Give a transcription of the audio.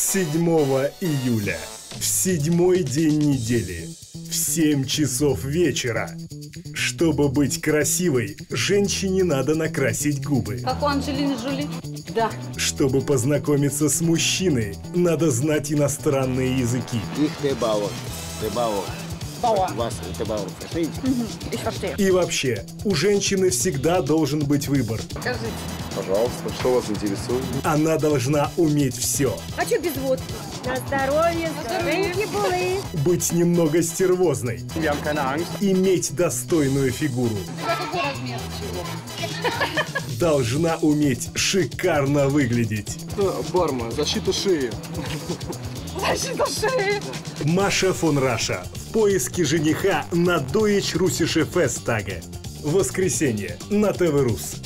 7 июля, в седьмой день недели, в 7 часов вечера. Чтобы быть красивой, женщине надо накрасить губы. Как у Анджелины Джоли? Да. Чтобы познакомиться с мужчиной, надо знать иностранные языки. Bauer? Verstehen Sie? Ich verstehe. И вообще, у женщины всегда должен быть выбор. Скажите. Пожалуйста, что вас интересует? Она должна уметь все. Хочу без водки. На здоров'я, здоровенькі були. Быть немного стервозной. Иметь достойную фигуру. Какой размер? Чего? Должна уметь шикарно выглядеть. Барма, защита шеи. Защита шеи. Маша фон Раша в поиске жениха на Deutsch Russische Festage. Воскресенье на ТВ Рус.